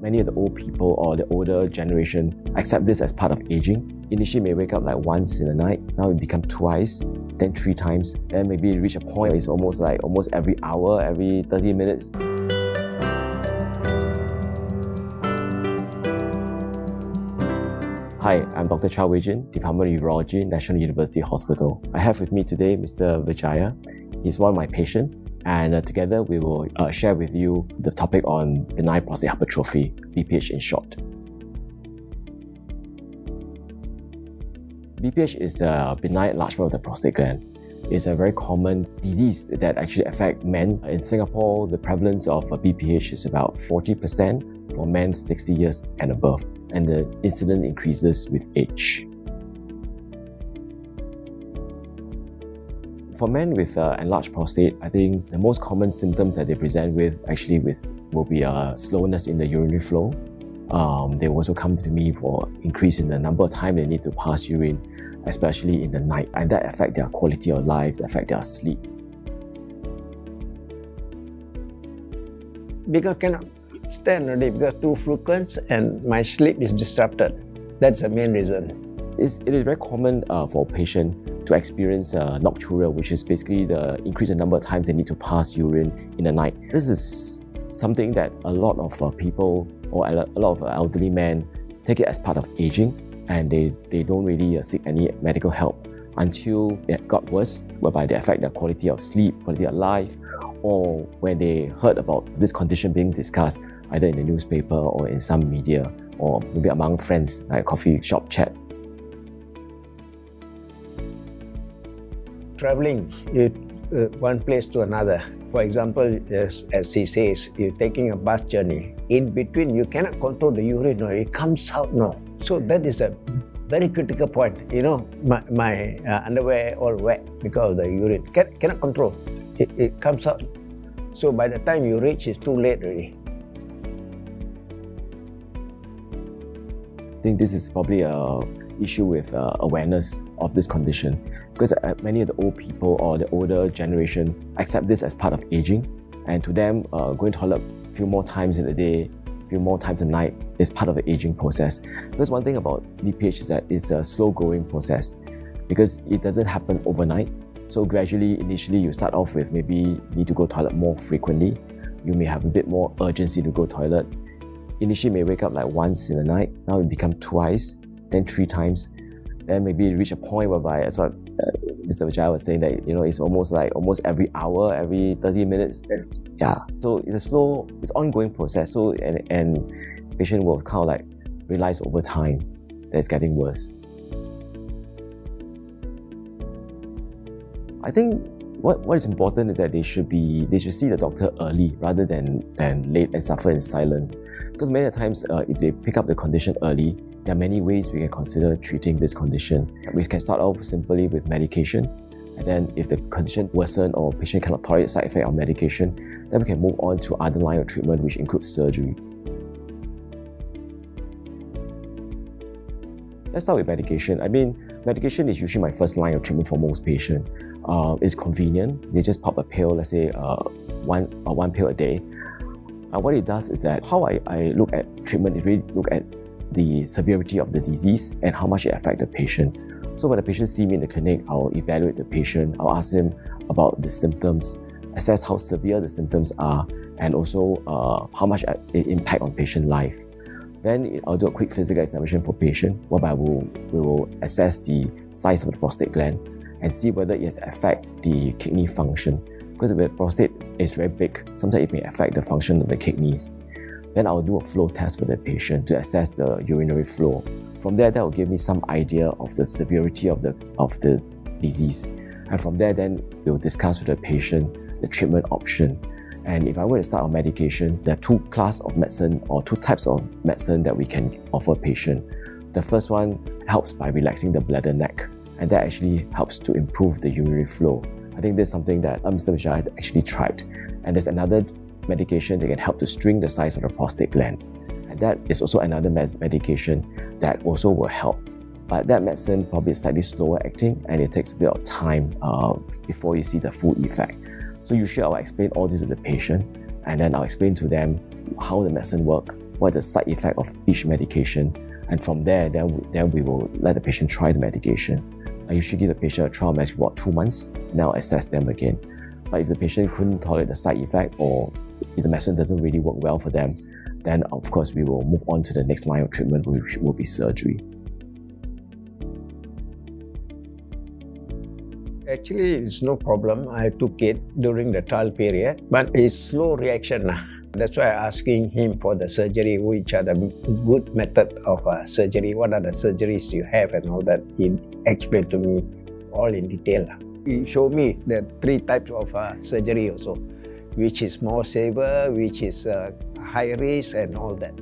Many of the old people or the older generation accept this as part of aging. Initially may wake up like once in the night, now it become twice, then three times, then maybe reach a point it's almost like almost every hour, every 30 minutes. Hi, I'm Dr. Chua Wei Jin, Department of Urology, National University Hospital. I have with me today Mr. Vijaya. He's one of my patients and uh, together we will uh, share with you the topic on benign prostate hypertrophy, BPH in short. BPH is a benign enlargement of the prostate gland. It's a very common disease that actually affects men. In Singapore, the prevalence of BPH is about 40% for men 60 years and above, and the incidence increases with age. For men with uh, enlarged prostate, I think the most common symptoms that they present with actually with will be a uh, slowness in the urinary flow. Um, they also come to me for increase in the number of time they need to pass urine, especially in the night, and that affect their quality of life, affect their sleep. Because cannot stand already because too frequent and my sleep is disrupted. That's the main reason. It's, it is very common uh, for a patient to experience uh, nocturia, which is basically the increase in number of times they need to pass urine in the night. This is something that a lot of uh, people or a lot of elderly men take it as part of aging and they, they don't really uh, seek any medical help until it got worse, whereby they affect their quality of sleep, quality of life, or when they heard about this condition being discussed either in the newspaper or in some media or maybe among friends like coffee shop chat traveling you, uh, one place to another. For example, as, as he says, you're taking a bus journey. In between, you cannot control the urine, no, it comes out, no. So that is a very critical point. You know, my, my uh, underwear all wet because of the urine. Can, cannot control. It, it comes out. So by the time you reach, it's too late already. I think this is probably a issue with uh, awareness of this condition. Because uh, many of the old people or the older generation accept this as part of aging. And to them uh, going to toilet a few more times in a day a few more times a night is part of the aging process. Because one thing about BPH is that it's a slow growing process. Because it doesn't happen overnight. So gradually initially you start off with maybe you need to go to toilet more frequently. You may have a bit more urgency to go toilet. Initially may wake up like once in the night. Now it become twice then three times, then maybe reach a point whereby that's what uh, Mr. Vijay was saying that you know it's almost like almost every hour, every 30 minutes. Yeah. So it's a slow, it's ongoing process. So and and patient will kind of like realize over time that it's getting worse. I think what, what is important is that they should be they should see the doctor early rather than, than late and suffer in silence. Because many times uh, if they pick up the condition early, there are many ways we can consider treating this condition. We can start off simply with medication, and then if the condition worsen or patient cannot tolerate side effect of medication, then we can move on to other line of treatment which includes surgery. Let's start with medication. I mean, medication is usually my first line of treatment for most patients. Uh, it's convenient. They just pop a pill, let's say uh, one, uh, one pill a day. Uh, what it does is that how I, I look at treatment is really look at the severity of the disease and how much it affects the patient. So when the patient see me in the clinic, I'll evaluate the patient, I'll ask him about the symptoms, assess how severe the symptoms are, and also uh, how much it impact on patient life. Then I'll do a quick physical examination for patient, whereby we'll, we will assess the size of the prostate gland and see whether it has affect the kidney function. Because if the prostate is very big, sometimes it may affect the function of the kidneys. Then I'll do a flow test for the patient to assess the urinary flow. From there, that will give me some idea of the severity of the, of the disease. And from there, then we'll discuss with the patient the treatment option. And if I were to start on medication, there are two class of medicine or two types of medicine that we can offer patient. The first one helps by relaxing the bladder neck, and that actually helps to improve the urinary flow. I think that's something that uh, Mr. Vijay actually tried. And there's another medication that can help to shrink the size of the prostate gland. And that is also another medication that also will help. But that medicine probably is slightly slower acting and it takes a bit of time uh, before you see the full effect. So usually I'll explain all this to the patient and then I'll explain to them how the medicine work what's the side effect of each medication, and from there, then, then we will let the patient try the medication. I usually give the patient a trial match for about two months, and I'll assess them again. But if the patient couldn't tolerate the side effect or if the medicine doesn't really work well for them, then of course we will move on to the next line of treatment, which will be surgery. Actually, it's no problem. I took it during the trial period, but it's slow reaction. That's why I'm asking him for the surgery, which are the good method of uh, surgery, what are the surgeries you have and all that. He explained to me all in detail. He showed me the three types of uh, surgery also, which is more safer, which is uh, high risk and all that.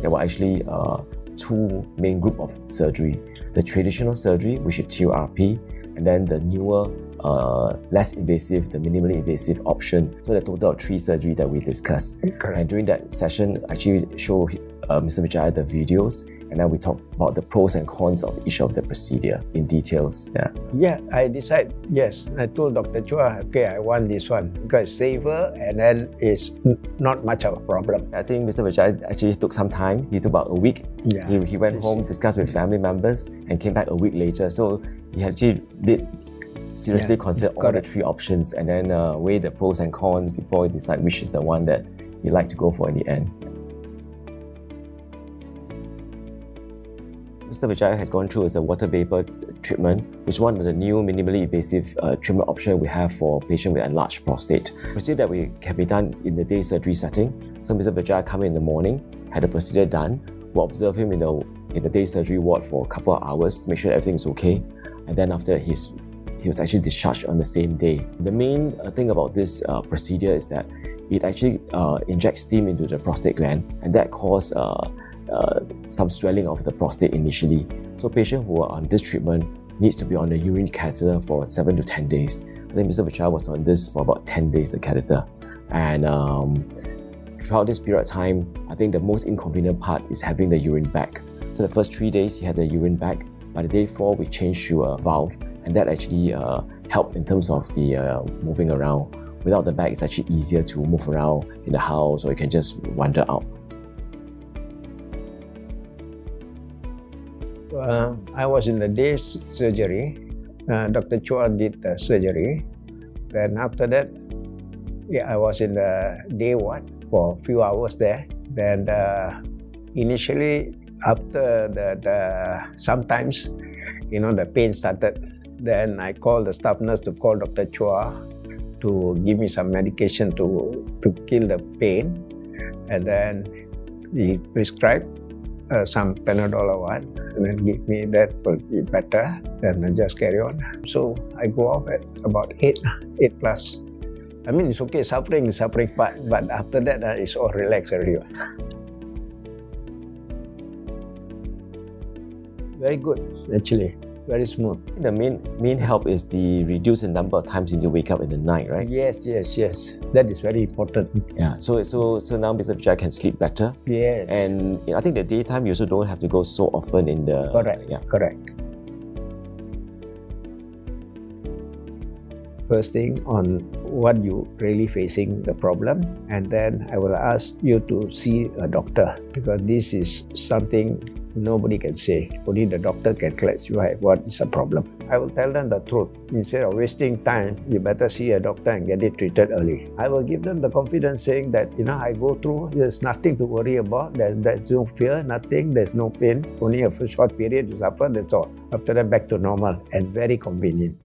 There were actually uh, two main group of surgery. The traditional surgery, which is TURP, and then the newer, uh, less invasive, the minimally invasive option. So the total of three surgery that we discussed. Correct. And during that session, actually show uh, Mr. Vijaya the videos, and then we talked about the pros and cons of each of the procedure in details. Yeah. Yeah, I decide. Yes, I told Dr. Chua, okay, I want this one because it's safer and then it's not much of a problem. I think Mr. Vijay actually took some time. He took about a week. Yeah. He, he went home, discussed with family members, and came back a week later. So he actually did seriously Yeah, consider all the three options and then uh, weigh the pros and cons before he decide which is the one that he'd like to go for in the end. Mr. Vijay has gone through as a water vapor treatment, which is one of the new minimally invasive uh, treatment option we have for patients with enlarged prostate. Procedure that we can be done in the day surgery setting. So Mr. Vijay come in in the morning, had the procedure done. We'll observe him in the in the day surgery ward for a couple of hours to make sure everything is okay, and then after he's he was actually discharged on the same day. The main uh, thing about this uh, procedure is that it actually uh, injects steam into the prostate gland, and that causes uh, uh, some swelling of the prostate initially. So patients who are on this treatment needs to be on the urine catheter for seven to ten days. I think Mr. Vichara was on this for about ten days, the catheter, and um, throughout this period of time, I think the most inconvenient part is having the urine bag. So the first three days he had the urine bag. By the day four, we changed to a valve, and that actually uh, helped in terms of the uh, moving around. Without the bag, it's actually easier to move around in the house, or you can just wander out. Uh, I was in the day surgery. Uh, Dr. Chua did the surgery. Then after that, yeah, I was in the day ward for a few hours there. Then uh, initially, after the, the sometimes, you know, the pain started. Then I called the staff nurse to call Dr. Chua to give me some medication to to kill the pain, and then he prescribed uh, some Panadol or what, and then give me that will be better. Then I just carry on. So I go off at about eight, eight plus. I mean, it's okay. Suffering is suffering part, but after that, uh, it's all relaxed already. Very good, actually. Very smooth. The main main help is the reduce the number of times you wake up in the night, right? Yes, yes, yes. That is very important. Yeah. So so so now Mr. Vijay can sleep better, Yes. and I think the daytime you also don't have to go so often in the Correct. Yeah. Correct. First thing on what you really facing the problem, and then I will ask you to see a doctor because this is something nobody can say. Only the doctor can classify what is the problem. I will tell them the truth. Instead of wasting time, you better see a doctor and get it treated early. I will give them the confidence saying that, you know, I go through, there's nothing to worry about, there, there's no fear, nothing, there's no pain, only a short period to suffer, that's all. After that, back to normal and very convenient.